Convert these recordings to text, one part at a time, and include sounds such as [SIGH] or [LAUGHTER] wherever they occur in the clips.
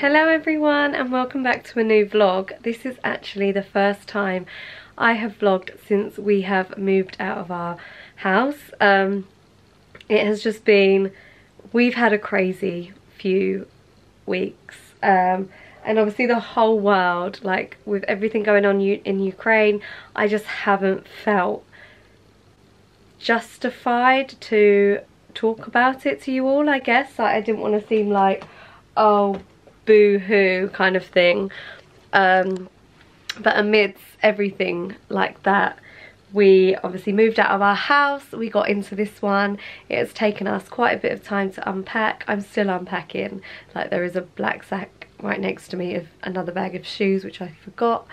Hello everyone and welcome back to a new vlog. This is actually the first time I have vlogged since we have moved out of our house. Um, it has just been, we've had a crazy few weeks. Um, and obviously the whole world, like with everything going on in Ukraine, I just haven't felt justified to talk about it to you all, I guess. Like, I didn't want to seem like, oh, boo-hoo kind of thing. Um, but amidst everything like that, we obviously moved out of our house, we got into this one. It has taken us quite a bit of time to unpack. I'm still unpacking. Like there is a black sack right next to me of another bag of shoes, which I forgot.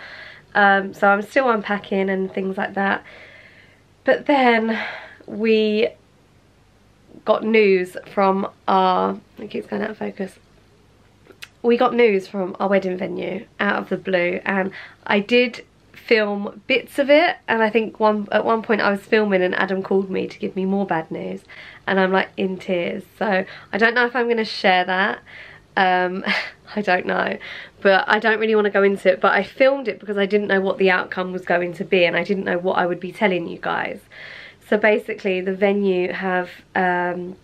Um, so I'm still unpacking and things like that. But then we got news from our, it keeps going out of focus, we got news from our wedding venue out of the blue and I did film bits of it and I think one at one point I was filming and Adam called me to give me more bad news and I'm like in tears. So I don't know if I'm going to share that um, [LAUGHS] I don't know but I don't really want to go into it but I filmed it because I didn't know what the outcome was going to be and I didn't know what I would be telling you guys. So basically the venue have um,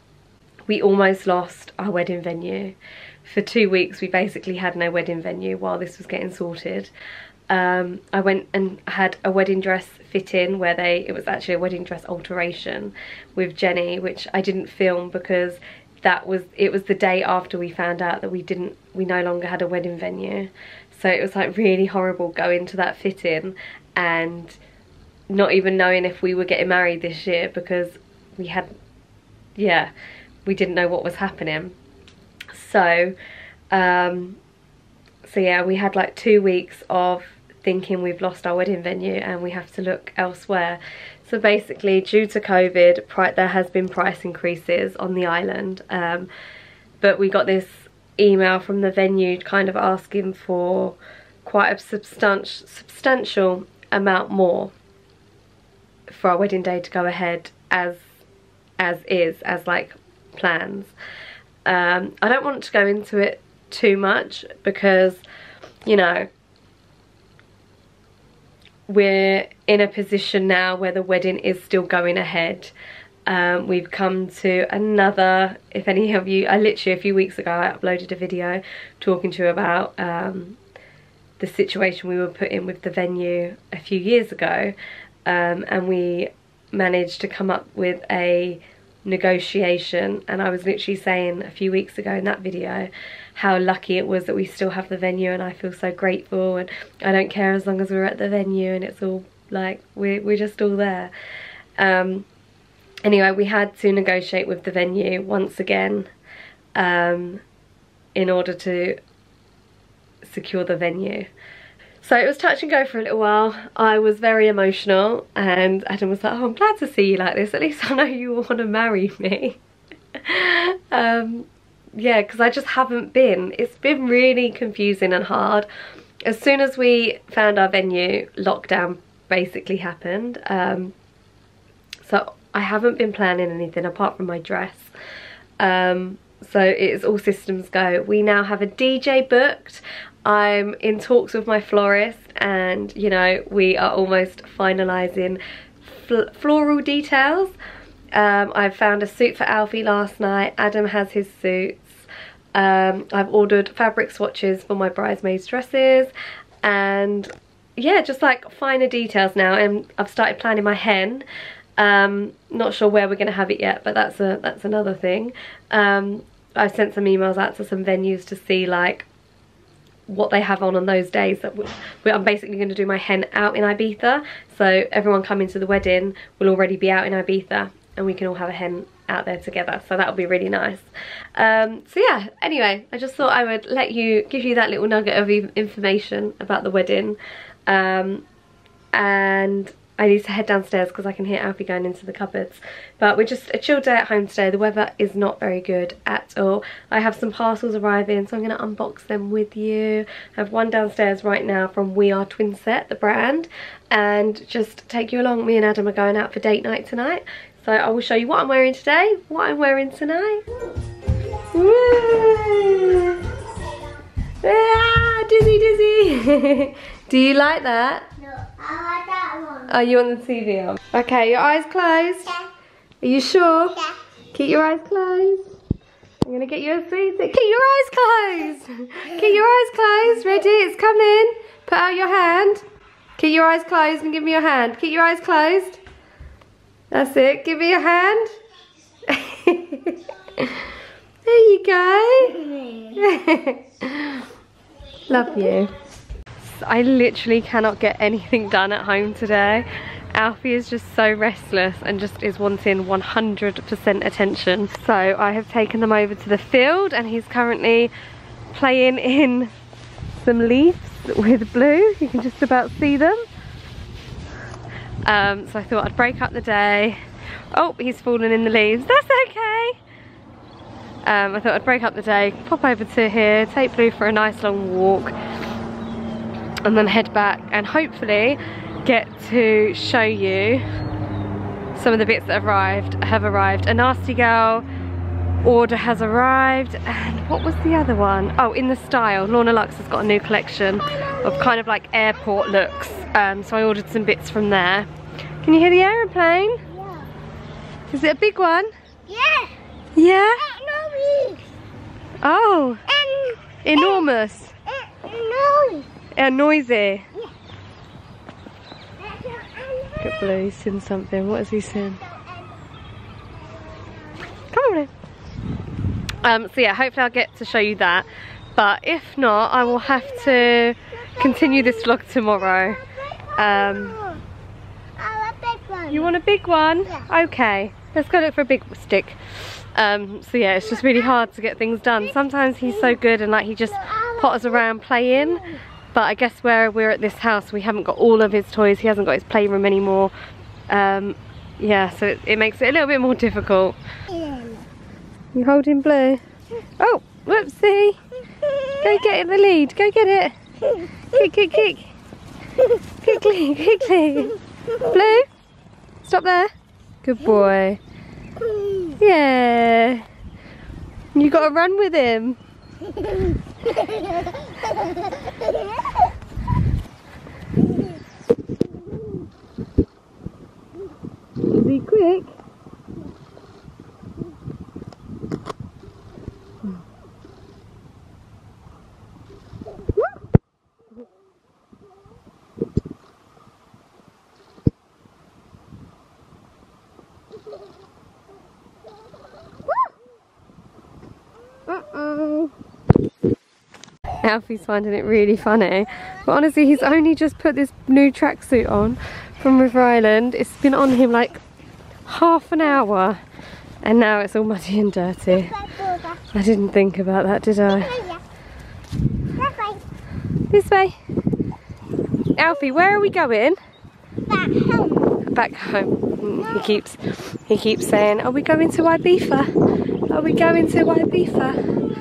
we almost lost our wedding venue for two weeks we basically had no wedding venue while this was getting sorted. Um, I went and had a wedding dress fit in where they it was actually a wedding dress alteration with Jenny which I didn't film because that was it was the day after we found out that we didn't we no longer had a wedding venue. So it was like really horrible going to that fit in and not even knowing if we were getting married this year because we had yeah we didn't know what was happening so um so yeah we had like two weeks of thinking we've lost our wedding venue and we have to look elsewhere. So basically due to covid there has been price increases on the island um, but we got this email from the venue kind of asking for quite a substantial substantial amount more for our wedding day to go ahead as as is as like plans um, I don't want to go into it too much because you know we're in a position now where the wedding is still going ahead. Um, we've come to another if any of you I literally a few weeks ago I uploaded a video talking to you about um, the situation we were put in with the venue a few years ago. Um, and we managed to come up with a negotiation and I was literally saying a few weeks ago in that video how lucky it was that we still have the venue and I feel so grateful and I don't care as long as we're at the venue and it's all like we're, we're just all there. Um, anyway we had to negotiate with the venue once again um, in order to secure the venue so it was touch and go for a little while. I was very emotional and Adam was like, oh, I'm glad to see you like this. At least [LAUGHS] I know you want to marry me. [LAUGHS] um, yeah, because I just haven't been. It's been really confusing and hard. As soon as we found our venue, lockdown basically happened. Um, so I haven't been planning anything apart from my dress. Um, so it's all systems go. We now have a DJ booked. I'm in talks with my florist and you know we are almost finalising fl floral details. Um, I found a suit for Alfie last night, Adam has his suits. Um, I've ordered fabric swatches for my bridesmaids dresses. And yeah just like finer details now. And I've started planning my hen. Um, not sure where we're going to have it yet but that's a that's another thing. Um, I sent some emails out to some venues to see like what they have on on those days that I'm basically going to do my hen out in Ibiza. So everyone coming to the wedding will already be out in Ibiza and we can all have a hen out there together. So that'll be really nice. Um, so yeah anyway I just thought I would let you give you that little nugget of information about the wedding. Um, and I need to head downstairs because I can hear Alfie going into the cupboards. But we're just a chill day at home today. The weather is not very good at all. I have some parcels arriving, so I'm going to unbox them with you. I have one downstairs right now from We Are Twinset, the brand. And just take you along. Me and Adam are going out for date night tonight. So I will show you what I'm wearing today, what I'm wearing tonight. Woo! Ah, dizzy, dizzy. [LAUGHS] Do you like that? No, I like that one. Are you on the TV on? Okay, your eyes closed. Yeah. Are you sure? Yeah. Keep your eyes closed. I'm gonna get you a sweet. Keep your eyes closed. [LAUGHS] Keep your eyes closed. Ready? It's coming. Put out your hand. Keep your eyes closed and give me your hand. Keep your eyes closed. That's it. Give me your hand. [LAUGHS] there you go. [LAUGHS] Love you. I literally cannot get anything done at home today. Alfie is just so restless and just is wanting 100% attention. So I have taken them over to the field and he's currently playing in some leaves with Blue. You can just about see them. Um, so I thought I'd break up the day. Oh, he's fallen in the leaves. That's okay. Um, I thought I'd break up the day, pop over to here, take Blue for a nice long walk and then head back and hopefully get to show you some of the bits that have arrived have arrived. A nasty girl order has arrived and what was the other one? Oh in the style Lorna Luxe has got a new collection of kind of like airport looks. Um, so I ordered some bits from there. Can you hear the aeroplane? Yeah. is it a big one? Yeah. yeah? Oh. Enormous. no. And noisy. Look at Blue, he's seen something. What has he seen? Come on in. Um, so yeah, hopefully I'll get to show you that. But if not, I will have to continue this vlog tomorrow. Um, I want big one. you want a big one? Yeah. Okay, let's go look for a big stick. Um, so yeah, it's just really hard to get things done. Sometimes he's so good and like he just potters around playing. But I guess where we're at this house, we haven't got all of his toys. He hasn't got his playroom anymore. Um, yeah, so it, it makes it a little bit more difficult. You holding blue? Oh, whoopsie. Go get in the lead. Go get it. Kick, kick, kick. Quickly, quickly. Blue, stop there. Good boy. Yeah. You got to run with him. He quick? Uh-oh. [LAUGHS] Alfie's finding it really funny. But honestly, he's only just put this new tracksuit on from River Island. It's been on him like half an hour. And now it's all muddy and dirty. I didn't think about that, did I? This way. Alfie, where are we going? Back home. Mm, He keeps he keeps saying, Are we going to Ibiza? Are we going to Ibiza?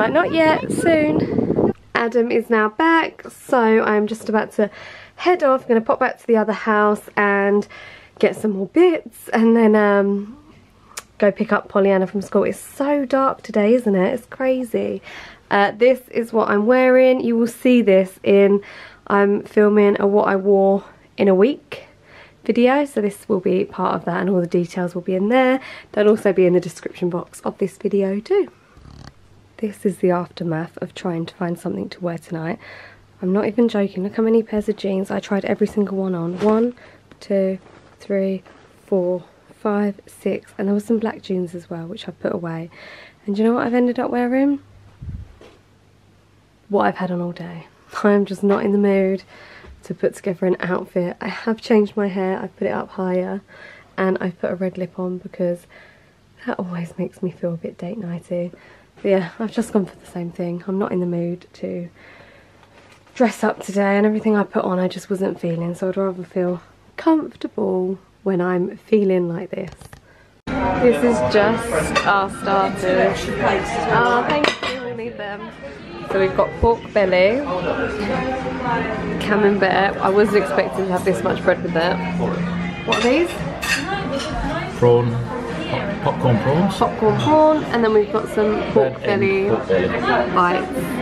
Like, not yet, soon. Adam is now back, so I'm just about to head off. I'm gonna pop back to the other house and get some more bits and then um go pick up Pollyanna from school. It's so dark today, isn't it? It's crazy. Uh, this is what I'm wearing. You will see this in, I'm filming a what I wore in a week video. So this will be part of that and all the details will be in there. They'll also be in the description box of this video too. This is the aftermath of trying to find something to wear tonight. I'm not even joking. Look how many pairs of jeans. I tried every single one on. One, two, three, four, five, six, and there were some black jeans as well, which I've put away. And you know what I've ended up wearing? What I've had on all day. [LAUGHS] I'm just not in the mood to put together an outfit. I have changed my hair, I've put it up higher, and I've put a red lip on because that always makes me feel a bit date nighty. But yeah, I've just gone for the same thing. I'm not in the mood to dress up today and everything I put on I just wasn't feeling so I'd rather feel comfortable when I'm feeling like this. This is just our starters. Oh, ah, thank you, we'll need them. So we've got pork belly, camembert. I wasn't expecting to have this much bread with it. What are these? prawn, pop- popcorn prawns. popcorn prawn, and then we've got some pork Red belly pork belly. bites.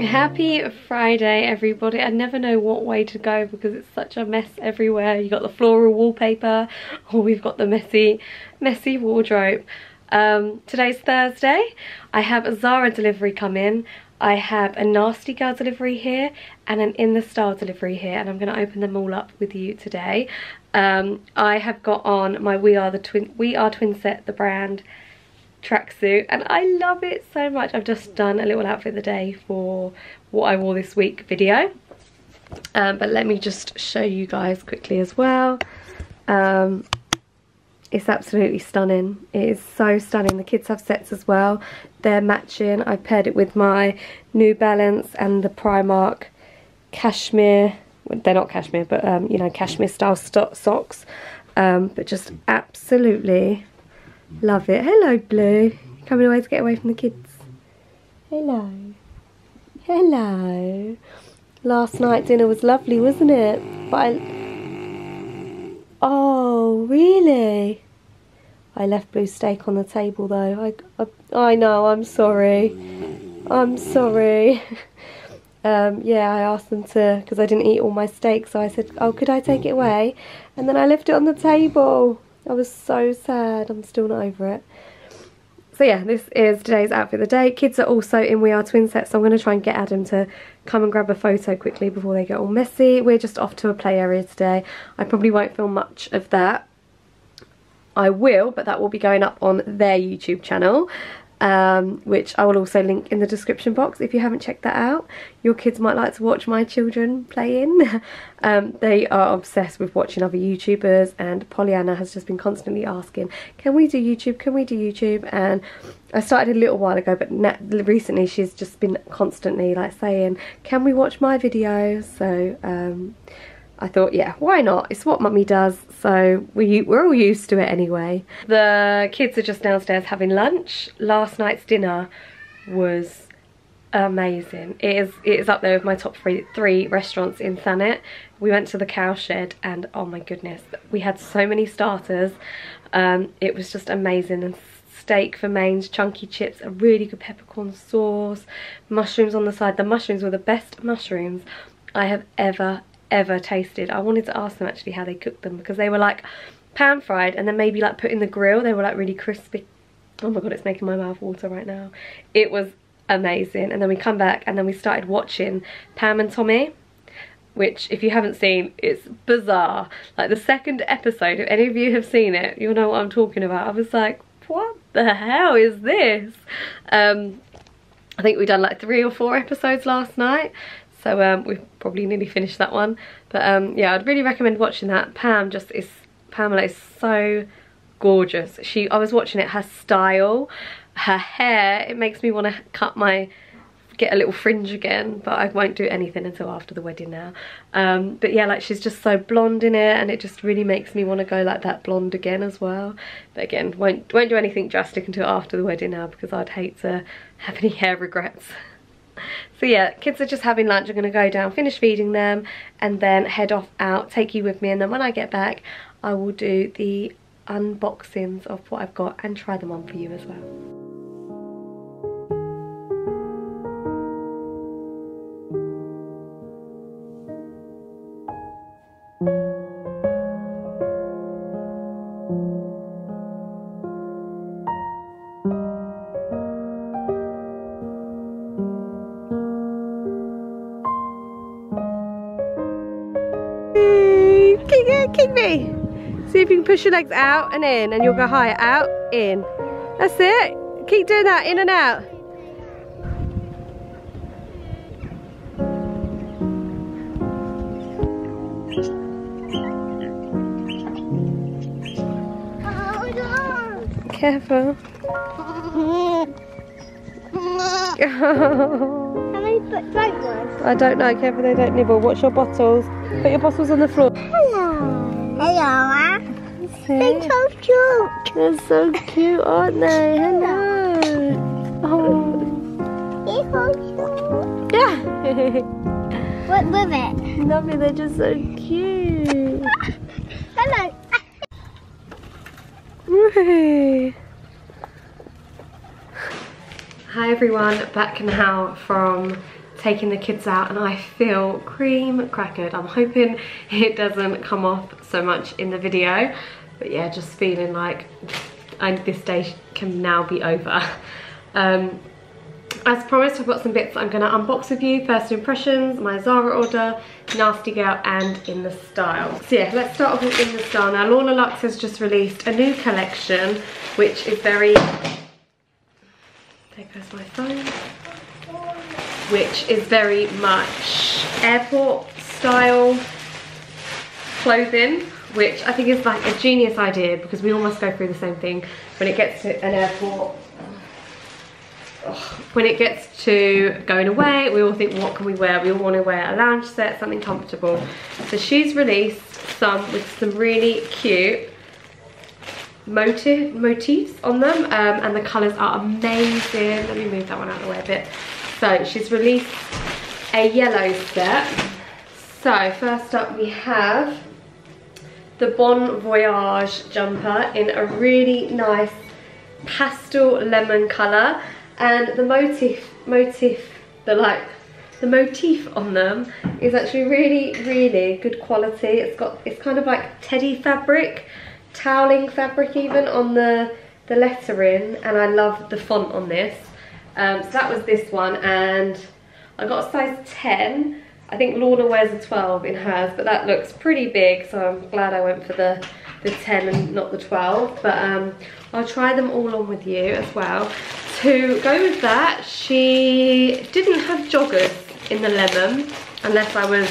Happy Friday everybody. I never know what way to go because it's such a mess everywhere. You've got the floral wallpaper or we've got the messy, messy wardrobe. Um, today's Thursday. I have a Zara delivery come in. I have a Nasty Girl delivery here and an In The Style delivery here and I'm going to open them all up with you today. Um, I have got on my We Are the Twin We Are Twinset, the brand tracksuit and I love it so much. I've just done a little outfit of the day for what I wore this week video. Um, but let me just show you guys quickly as well. Um, it's absolutely stunning. It is so stunning. The kids have sets as well. They're matching. I paired it with my New Balance and the Primark cashmere. well, They're not cashmere, but um, you know, cashmere style socks. Um, but just absolutely love it. Hello, Blue. Coming away to get away from the kids. Hello. Hello. Last night dinner was lovely, wasn't it? But I Oh, really? I left blue steak on the table though. I, I, I know, I'm sorry. I'm sorry. [LAUGHS] um, yeah, I asked them to, because I didn't eat all my steak, so I said, oh, could I take it away? And then I left it on the table. I was so sad. I'm still not over it. So yeah, this is today's outfit of the day. Kids are also in We Are Twin Sets, so I'm going to try and get Adam to come and grab a photo quickly before they get all messy. We're just off to a play area today. I probably won't film much of that. I will, but that will be going up on their YouTube channel, um, which I will also link in the description box if you haven't checked that out. Your kids might like to watch my children playing. [LAUGHS] um, they are obsessed with watching other YouTubers and Pollyanna has just been constantly asking, can we do YouTube, can we do YouTube? And I started a little while ago, but recently she's just been constantly like saying, can we watch my videos? So um, I thought, yeah, why not? It's what mummy does, so we, we're all used to it anyway. The kids are just downstairs having lunch. Last night's dinner was amazing. It is it is up there with my top three, three restaurants in Thanet. We went to the Cowshed and oh my goodness, we had so many starters. Um, it was just amazing and steak for mains, chunky chips, a really good peppercorn sauce, mushrooms on the side. The mushrooms were the best mushrooms I have ever ever tasted. I wanted to ask them actually how they cooked them because they were like pan fried and then maybe like put in the grill. They were like really crispy. Oh my god, it's making my mouth water right now. It was amazing. And then we come back and then we started watching Pam and Tommy which if you haven't seen it's bizarre like the second episode if any of you have seen it you'll know what I'm talking about I was like what the hell is this um I think we done like three or four episodes last night so um, we've probably nearly finished that one. But um, yeah, I'd really recommend watching that. Pam just is, Pamela is so gorgeous. She, I was watching it, her style, her hair, it makes me want to cut my, get a little fringe again, but I won't do anything until after the wedding now. Um, but yeah, like she's just so blonde in it and it just really makes me want to go like that blonde again as well. But again, won't, won't do anything drastic until after the wedding now because I'd hate to have any hair regrets. [LAUGHS] So yeah, kids are just having lunch. I'm going to go down, finish feeding them, and then head off out, take you with me. And then when I get back, I will do the unboxings of what I've got and try them on for you as well. Kick it, kick me. See if you can push your legs out and in and you'll go higher. Out, in. That's it. Keep doing that, in and out. Careful. How many drink? I don't know, careful they don't nibble. Watch your bottles. Put your bottles on the floor. Hello. They're so cute. They're so cute, aren't they? Hello. Oh. They're so Yeah. cute. What with it? Lovely, they're just so cute. Hello. Woohoo. Hi everyone, back now from taking the kids out and I feel cream crackered. I'm hoping it doesn't come off so much in the video, but yeah, just feeling like I, this day can now be over. [LAUGHS] Um, as promised, I've got some bits I'm going to unbox with you. First impressions, my Zara order, Nasty Girl and In The Style. So yeah, let's start off with In The Style. Now, Lorna Luxe has just released a new collection, which is very... There goes my phone. Which is very much airport style clothing which I think is like a genius idea because we almost go through the same thing when it gets to an airport when it gets to going away, we all think, what can we wear? We all want to wear a lounge set, something comfortable. So she's released some with some really cute motif motifs on them, um, and the colours are amazing. Let me move that one out of the way a bit. So she's released a yellow set. So first up we have the Bon Voyage jumper in a really nice pastel lemon colour. And the motif motif the like the motif on them is actually really really good quality. It's got it's kind of like teddy fabric toweling fabric even on the the lettering. And I love the font on this um, so that was this one and I got a size 10 I think Lorna wears a 12 in hers but that looks pretty big so I'm glad I went for the the 10 and not the 12 but um, I'll try them all on with you as well. To go with that she didn't have joggers in the lemon unless I was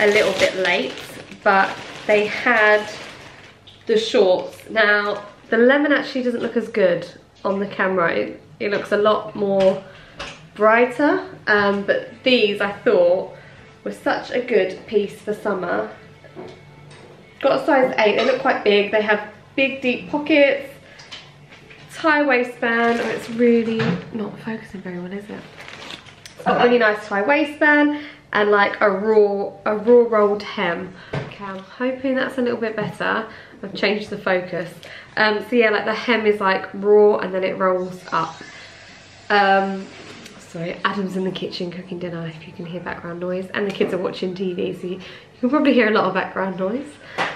a little bit late but they had the shorts. Now the lemon actually doesn't look as good on the camera. It, it looks a lot more brighter. Um, but these I thought were such a good piece for summer. Got a size 8 they look quite big. They have big deep pockets tie waistband and it's really not focusing very well is it? Really nice tie waistband and like a raw a raw rolled hem. Okay i'm hoping that's a little bit better i've changed the focus um so yeah like the hem is like raw and then it rolls up um sorry adam's in the kitchen cooking dinner if you can hear background noise and the kids are watching tv so you, you can probably hear a lot of background noise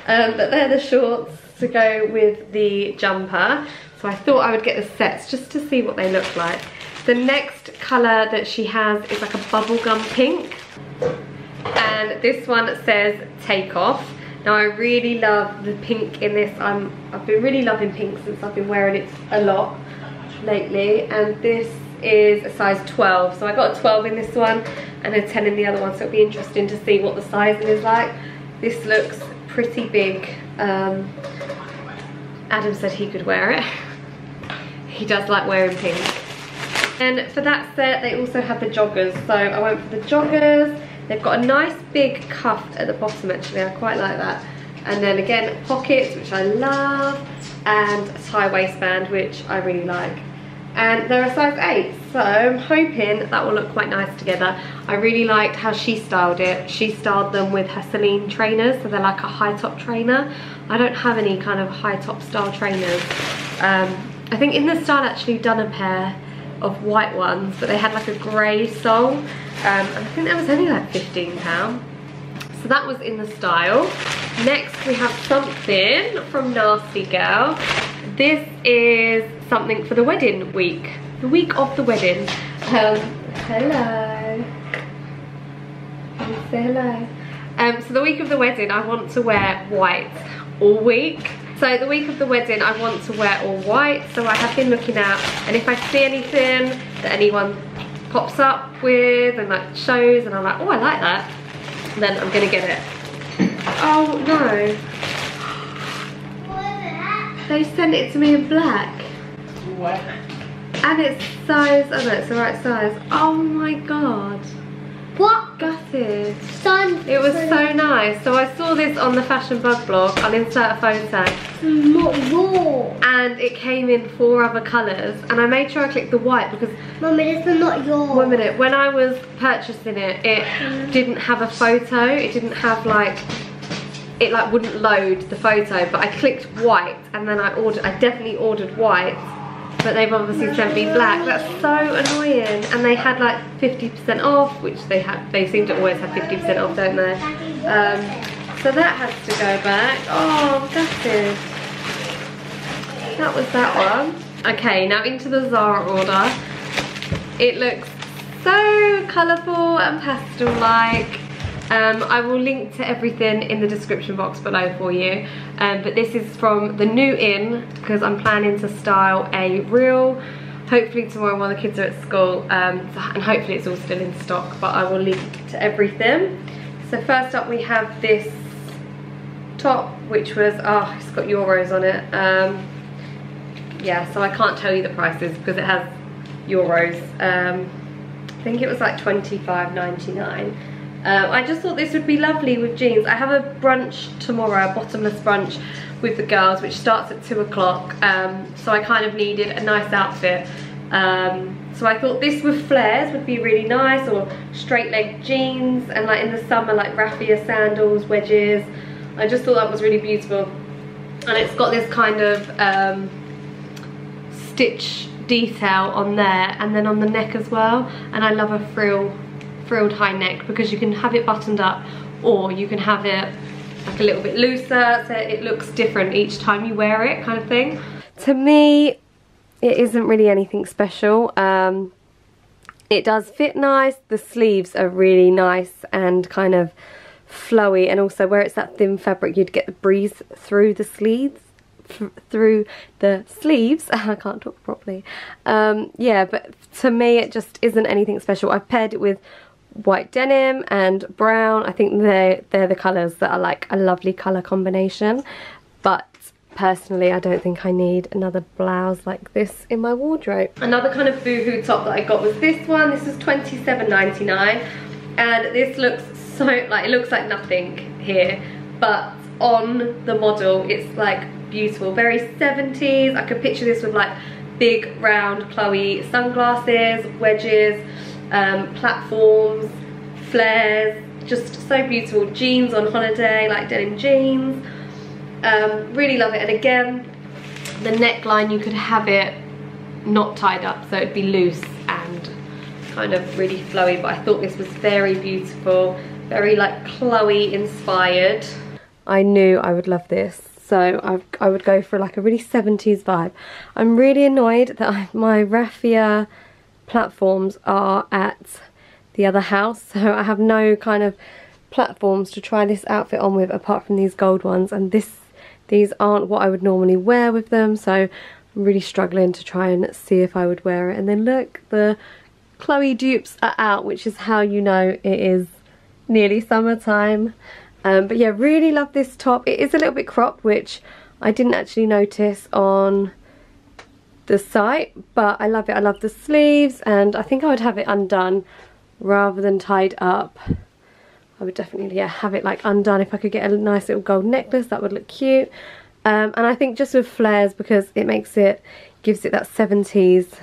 um but they're the shorts to go with the jumper so I thought I would get the sets just to see what they look like. The next colour that she has is like a bubblegum pink. And this one says take off. Now I really love the pink in this. I'm, I've been really loving pink since I've been wearing it a lot lately. And this is a size 12. So I got a 12 in this one and a 10 in the other one. So it'll be interesting to see what the sizing is like. This looks pretty big. Um, Adam said he could wear it. [LAUGHS] he does like wearing pink. And for that set, they also have the joggers. So I went for the joggers. They've got a nice big cuff at the bottom actually, I quite like that. And then again, pockets, which I love, and a tie waistband, which I really like. And they're a size 8, so I'm hoping that will look quite nice together. I really liked how she styled it. She styled them with her Celine trainers, so they're like a high top trainer. I don't have any kind of high top style trainers. Um, I think in the style actually done a pair of white ones, but they had like a grey sole. Um, and I think that was only like £15. So that was in the style. Next we have something from Nasty Girl. This is something for the wedding week. The week of the wedding. Um, hello. Say hello? Um, so the week of the wedding I want to wear white all week. So the week of the wedding I want to wear all white. So I have been looking out and if I see anything that anyone pops up with and like shows and I'm like, oh I like that, then I'm gonna get it. Oh no. They sent it to me in black. What? And it's size, oh no, it's the right size. Oh my god. What? Gutted. Sun. It was so nice. So I saw this on the Fashion Bug blog. I'll insert a photo. not yours. And it came in four other colours. And I made sure I clicked the white because, Mummy, this is not yours. one minute, when I was purchasing it, it didn't have a photo. It didn't have like, it like wouldn't load the photo. But I clicked white and then I ordered, I definitely ordered white. But they've obviously sent me black. That's so annoying. And they had like 50% off, which they have, They seem to always have 50% off, don't they? Um, so that has to go back. Oh, gutted. That was that one. Okay, now into the Zara order. It looks so colourful and pastel-like. Um, I will link to everything in the description box below for you. Um, but this is from the new in because I'm planning to style a reel hopefully tomorrow while the kids are at school um, and hopefully it's all still in stock but I will link to everything. So first up we have this top which was, oh it's got euros on it. Um, yeah so I can't tell you the prices because it has euros. Um, I think it was like 25.99. Um, I just thought this would be lovely with jeans. I have a brunch tomorrow, a bottomless brunch with the girls, which starts at 2 o'clock. Um, so I kind of needed a nice outfit. Um, so I thought this with flares would be really nice, or straight leg jeans, and like in the summer, like raffia sandals, wedges. I just thought that was really beautiful. And it's got this kind of um, stitch detail on there, and then on the neck as well. And I love a frill frilled high neck because you can have it buttoned up or you can have it like a little bit looser so it looks different each time you wear it kind of thing. To me it isn't really anything special. Um, it does fit nice, the sleeves are really nice and kind of flowy and also where it's that thin fabric you'd get the breeze through the sleeves through the sleeves [LAUGHS] I can't talk properly um, yeah but to me it just isn't anything special I've paired it with white denim and brown. I think they're, they're the colours that are like a lovely colour combination. But personally, I don't think I need another blouse like this in my wardrobe. Another kind of boohoo top that I got was this one. This is $27.99 and this looks so, like it looks like nothing here. But on the model, it's like beautiful. Very 70s. I could picture this with like big round Chloe sunglasses, wedges, um, platforms, flares, just so beautiful. Jeans on holiday, like denim jeans. Um, really love it. And again, the neckline, you could have it not tied up, so it'd be loose and kind of really flowy. But I thought this was very beautiful, very like Chloe inspired. I knew I would love this so I, I, would go for like a really 70s vibe. I'm really annoyed that I, [LAUGHS] my raffia platforms are at the other house. [LAUGHS] So I have no kind of platforms to try this outfit on with apart from these gold ones. And this these aren't what I would normally wear with them. So I'm really struggling to try and see if I would wear it. And then look the Chloe dupes are out which is how you know it is nearly summertime. Um, but yeah really love this top. It is a little bit cropped which I didn't actually notice on the site but I love it. I love the sleeves and I think I would have it undone rather than tied up. I would definitely yeah have it like undone. If I could get a nice little gold necklace that would look cute. Um, and I think just with flares because it makes it gives it that 70s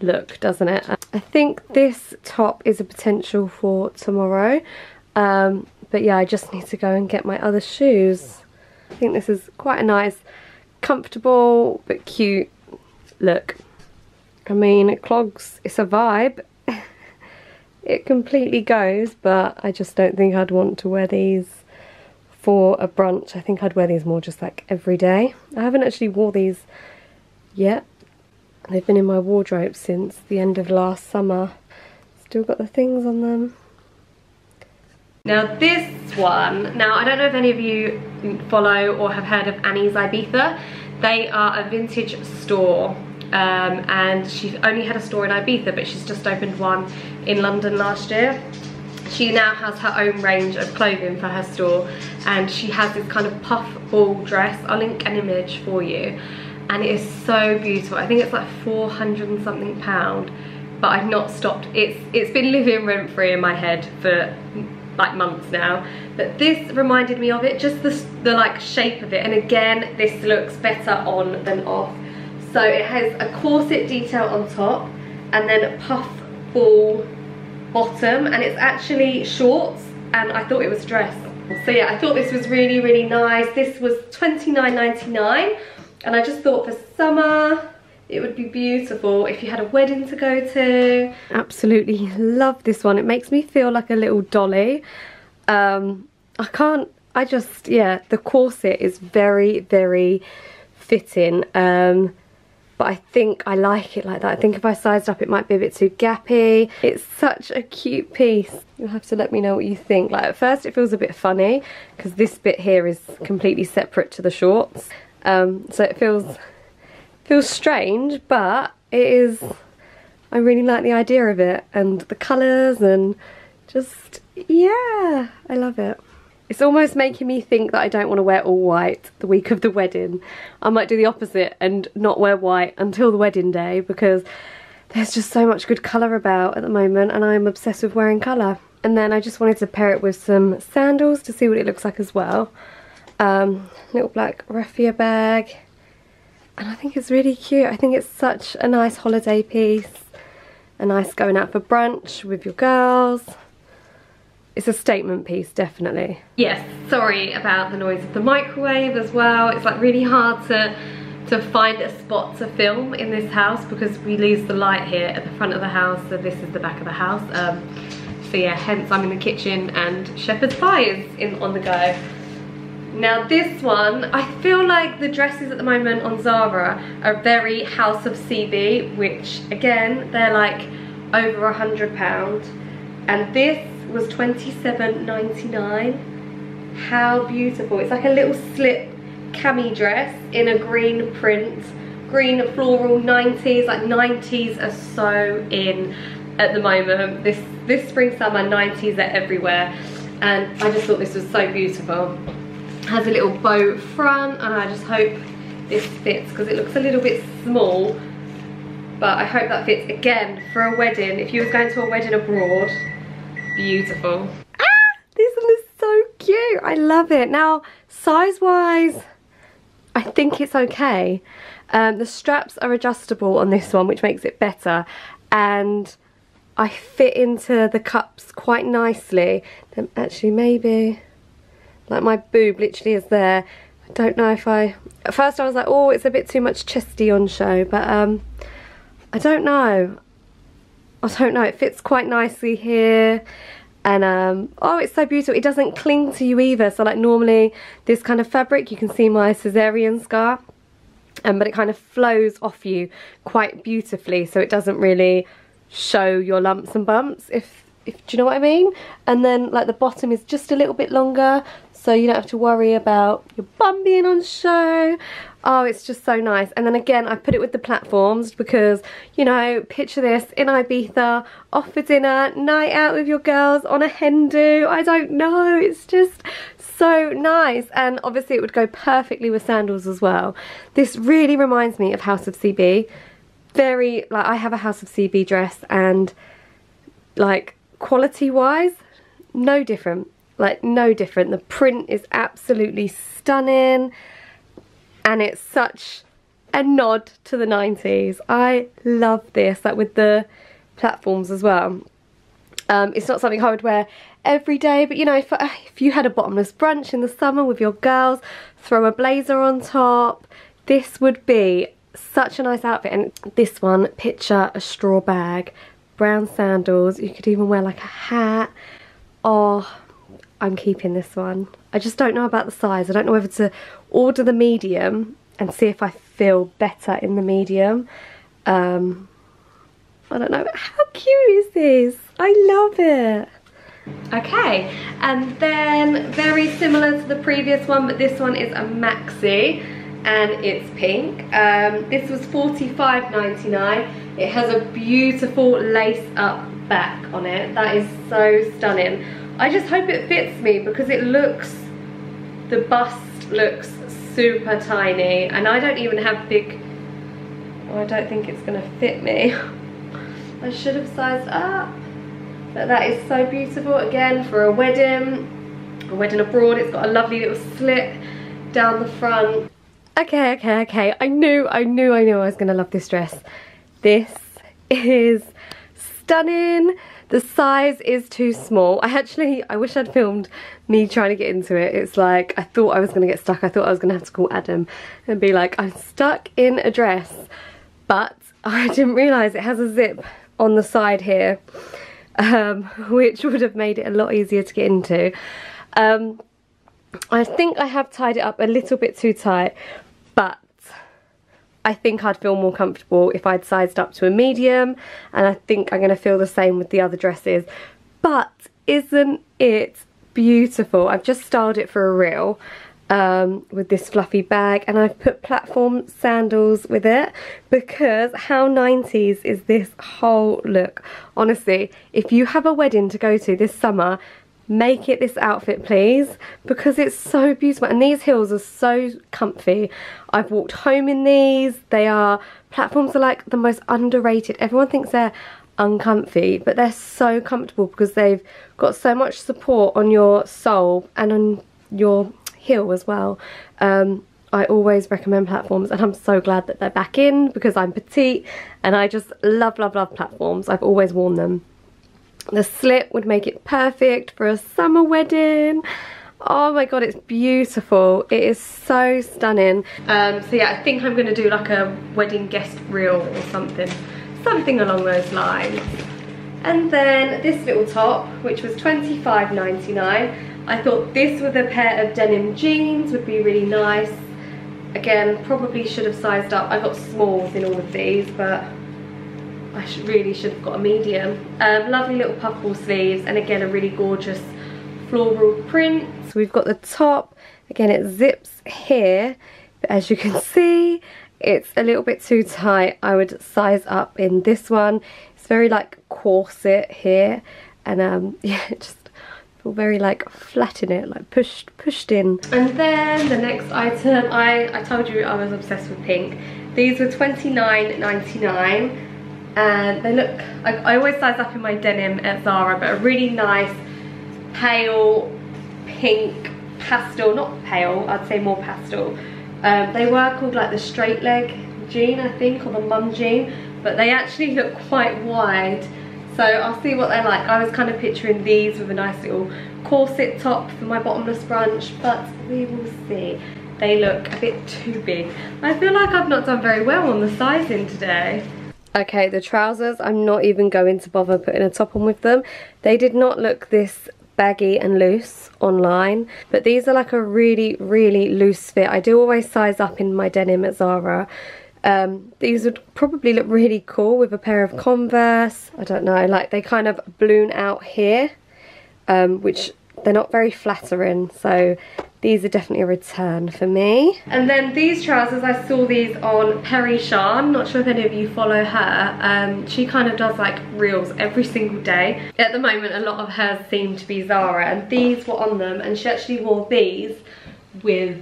look doesn't it? I think this top is a potential for tomorrow. Um, but yeah I just need to go and get my other shoes. I think this is quite a nice comfortable but cute look. I mean, clogs, it's a vibe. [LAUGHS] it completely goes, but I just don't think I'd want to wear these for a brunch. I think I'd wear these more just like every day. I haven't actually wore these yet. They've been in my wardrobe since the end of last summer. Still got the things on them. Now this one, now I don't know if any of you follow or have heard of Annie's Ibiza. They are a vintage store um, and she only had a store in Ibiza but she's just opened one in London last year. She now has her own range of clothing for her store and she has this kind of puff ball dress. I'll link an image for you and it is so beautiful. I think it's like 400 and something pound but I've not stopped. It's It's been living rent free in my head for like months now. But this reminded me of it just the, the like shape of it. And again this looks better on than off. So it has a corset detail on top and then a puff ball bottom. And it's actually shorts and I thought it was dress. So yeah I thought this was really really nice. This was 29.99 and I just thought for summer it would be beautiful if you had a wedding to go to. Absolutely love this one. It makes me feel like a little dolly. Um, I can't, I just, yeah, the corset is very, very fitting. Um, but I think I like it like that. I think if I sized up it might be a bit too gappy. It's such a cute piece. You'll have to let me know what you think. Like at first it feels a bit funny because this bit here is completely separate to the shorts. Um, so it feels feels strange, but it is, I really like the idea of it and the colours and just, yeah, I love it. It's almost making me think that I don't want to wear all white the week of the wedding. I might do the opposite and not wear white until the wedding day because there's just so much good colour about at the moment and I'm obsessed with wearing colour. And then I just wanted to pair it with some sandals to see what it looks like as well. Um, little black raffia bag and I think it's really cute. I think it's such a nice holiday piece. A nice going out for brunch with your girls. It's a statement piece, definitely. Yes, sorry about the noise of the microwave as well. It's like really hard to to find a spot to film in this house because we lose the light here at the front of the house so this is the back of the house um, so yeah hence I'm in the kitchen and shepherd's pie is in on the go now this one, I feel like the dresses at the moment on Zara are very House of CB, which again, they're like over a hundred pound. And this was 27.99. How beautiful. It's like a little slip cami dress in a green print. Green floral 90s, like 90s are so in at the moment. This, this spring summer 90s are everywhere. And I just thought this was so beautiful has a little bow front and I just hope this fits because it looks a little bit small but I hope that fits again for a wedding. If you were going to a wedding abroad beautiful. Ah this one is so cute. I love it. Now size wise I think it's okay. Um, the straps are adjustable on this one which makes it better and I fit into the cups quite nicely. Then actually maybe like my boob literally is there. I don't know if I... At first I was like, oh, it's a bit too much chesty on show. But um, I don't know. I don't know. It fits quite nicely here. And um, oh, it's so beautiful. It doesn't cling to you either. So like normally this kind of fabric, you can see my cesarean scar. Um, but it kind of flows off you quite beautifully. So it doesn't really show your lumps and bumps if if do you know what I mean and then like the bottom is just a little bit longer so you don't have to worry about your bum being on show. Oh, it's just so nice. And then again, I put it with the platforms because, you know, picture this in Ibiza, off for dinner, night out with your girls on a hen do. I don't know. It's just so nice. And obviously it would go perfectly with sandals as well. This really reminds me of House of CB. Very, like, I have a House of CB dress and, like, quality-wise, no different like no different. The print is absolutely stunning and it's such a nod to the 90s. I love this, like with the platforms as well. Um, it's not something I would wear every day, but you know, if, if you had a bottomless brunch in the summer with your girls, throw a blazer on top, this would be such a nice outfit. And this one, picture a straw bag, brown sandals, you could even wear like a hat. Oh, I'm keeping this one. I just don't know about the size. I don't know whether to order the medium and see if I feel better in the medium. Um, I don't know. How cute is this? I love it. Okay, and then very similar to the previous one, but this one is a maxi and it's pink. Um, this was $45.99. It has a beautiful lace up back on it. That is so stunning. I just hope it fits me because it looks, the bust looks super tiny and I don't even have big, oh, I don't think it's gonna fit me. [LAUGHS] I should have sized up. But that is so beautiful again for a wedding, a wedding abroad. It's got a lovely little slit down the front. Okay, okay, okay. I knew, I knew, I knew I was gonna love this dress. This is stunning. The size is too small. I actually, I wish I'd filmed me trying to get into it. It's like, I thought I was going to get stuck. I thought I was going to have to call Adam and be like, I'm stuck in a dress. But [LAUGHS] I didn't realise it has a zip on the side here, um, [LAUGHS] which would have made it a lot easier to get into. Um, I think I have tied it up a little bit too tight, but I think I'd feel more comfortable if I'd sized up to a medium and I think I'm going to feel the same with the other dresses. But isn't it beautiful? I've just styled it for a reel um, with this fluffy bag and I've put platform sandals with it because how 90s is this whole look? Honestly, if you have a wedding to go to this summer make it this outfit please because it's so beautiful. And these heels are so comfy. I've walked home in these. They are platforms are like the most underrated. Everyone thinks they're uncomfy but they're so comfortable because they've got so much support on your sole and on your heel as well. Um, I always recommend platforms and I'm so glad that they're back in because I'm petite and I just love love love platforms. I've always worn them the slit would make it perfect for a summer wedding. Oh my god, it's beautiful. It is so stunning. Um, so yeah, I think I'm going to do like a wedding guest reel or something. Something along those lines. And then this little top, which was $25.99. I thought this with a pair of denim jeans would be really nice. Again, probably should have sized up. I got smalls in all of these, but I should, really should have got a medium. Um, lovely little puffball sleeves and again a really gorgeous floral print. So we've got the top, again it zips here, but as you can see it's a little bit too tight. I would size up in this one. It's very like corset here and um, [LAUGHS] yeah just very like flat in it, like pushed pushed in. And then the next item, I, I told you I was obsessed with pink. These were 29 99 and they look, I, I always size up in my denim at Zara, but a really nice pale pink pastel, not pale, I'd say more pastel. Um, they were called like the straight leg jean, I think, or the mum jean, but they actually look quite wide. So I'll see what they're like. I was kind of picturing these with a nice little corset top for my bottomless brunch, but we will see. They look a bit too big. I feel like I've not done very well on the sizing today. Okay, the trousers, I'm not even going to bother putting a top on with them. They did not look this baggy and loose online but these are like a really really loose fit. I do always size up in my denim at Zara. Um, these would probably look really cool with a pair of Converse. I don't know like they kind of balloon out here um, which they're not very flattering so these are definitely a return for me. And then these trousers, I saw these on Perry Shan. Not sure if any of you follow her. Um, she kind of does like reels every single day. At the moment, a lot of hers seem to be Zara. And these were on them. And she actually wore these with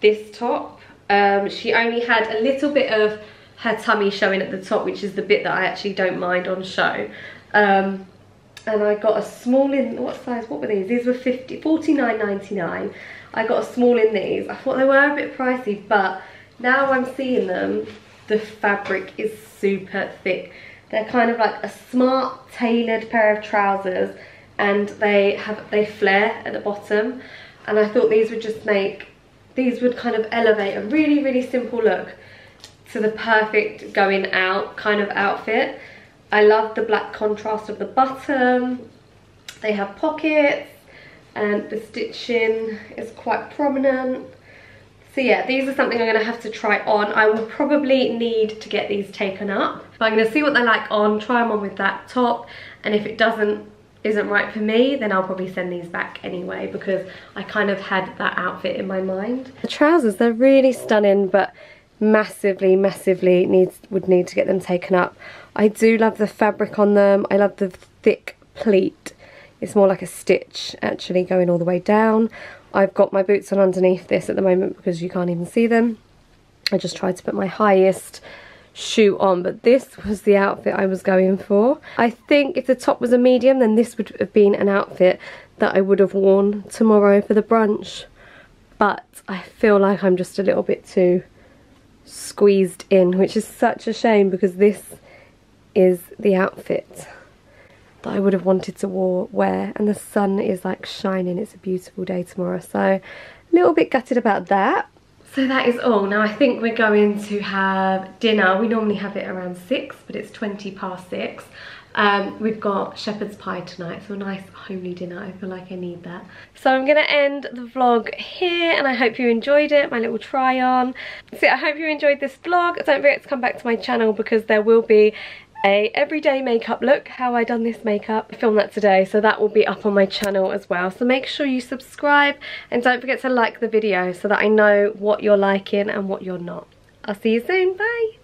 this top. Um, she only had a little bit of her tummy showing at the top, which is the bit that I actually don't mind on show. Um, and I got a small in, what size, what were these? These were 50, 49.99. I got a small in these. I thought they were a bit pricey, but now I'm seeing them, the fabric is super thick. They're kind of like a smart tailored pair of trousers and they have, they flare at the bottom. And I thought these would just make, these would kind of elevate a really, really simple look to the perfect going out kind of outfit. I love the black contrast of the bottom. They have pockets and the stitching is quite prominent. So yeah, these are something I'm going to have to try on. I will probably need to get these taken up. But I'm going to see what they're like on, try them on with that top. And if it doesn't, isn't right for me, then I'll probably send these back anyway because I kind of had that outfit in my mind. The trousers, they're really stunning, but massively, massively needs would need to get them taken up. I do love the fabric on them. I love the thick pleat. It's more like a stitch actually going all the way down. I've got my boots on underneath this at the moment because you can't even see them. I just tried to put my highest shoe on but this was the outfit I was going for. I think if the top was a medium then this would have been an outfit that I would have worn tomorrow for the brunch but I feel like I'm just a little bit too squeezed in which is such a shame because this is the outfit that I would have wanted to wear and the sun is like shining it's a beautiful day tomorrow so a little bit gutted about that so that is all. Now I think we're going to have dinner. We normally have it around 6, but it's 20 past 6. Um, we've got shepherd's pie tonight, so a nice homely dinner. I feel like I need that. So I'm going to end the vlog here, and I hope you enjoyed it, my little try on. So I hope you enjoyed this vlog. Don't forget to come back to my channel because there will be a everyday makeup look, how I done this makeup. I filmed that today, so that will be up on my channel as well. So make sure you subscribe and don't forget to like the video so that I know what you're liking and what you're not. I'll see you soon, bye!